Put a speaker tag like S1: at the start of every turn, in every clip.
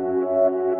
S1: Música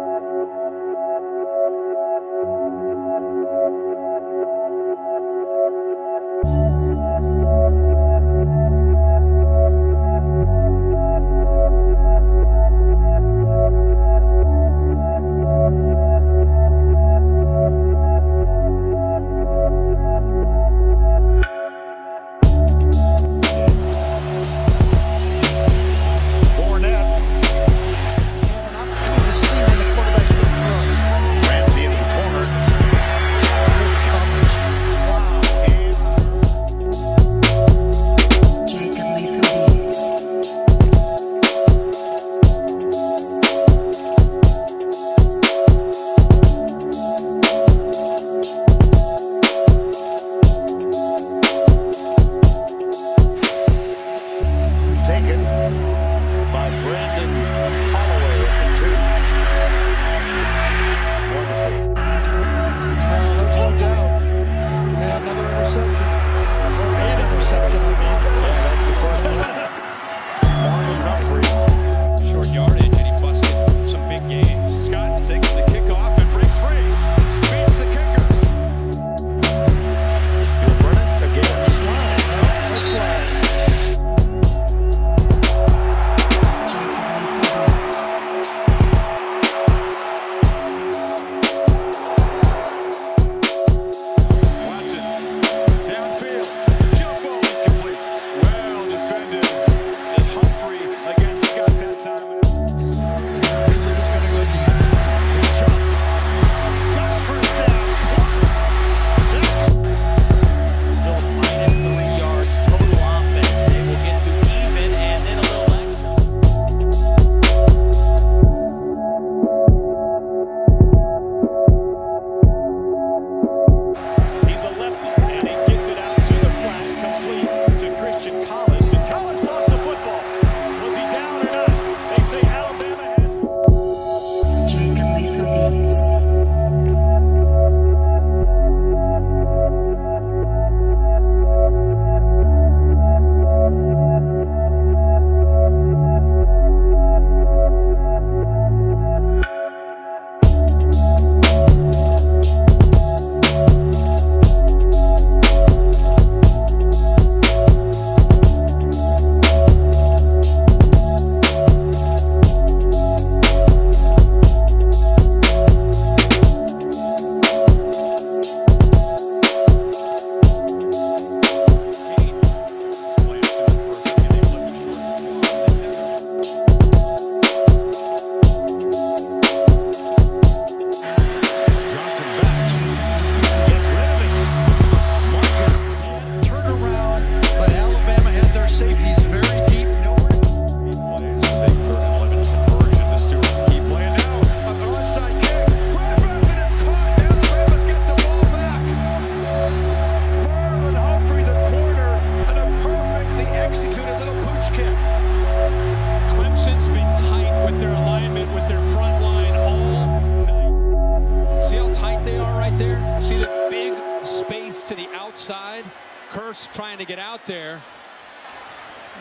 S1: there. See the big space to the outside. Curse trying to get out there.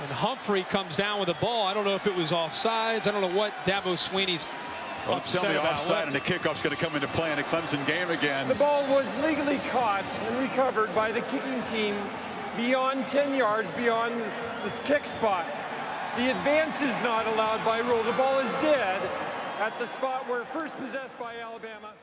S1: And Humphrey comes down with a ball. I don't know if it was offsides. I don't know what Dabo Swinney's
S2: well,
S1: upset
S2: tell me offside and the kickoff's going to come into play in a Clemson game again.
S3: The ball was legally caught and recovered by the kicking team beyond 10 yards beyond this, this kick spot. The advance is not allowed by rule. The ball is dead at the spot where first possessed by Alabama.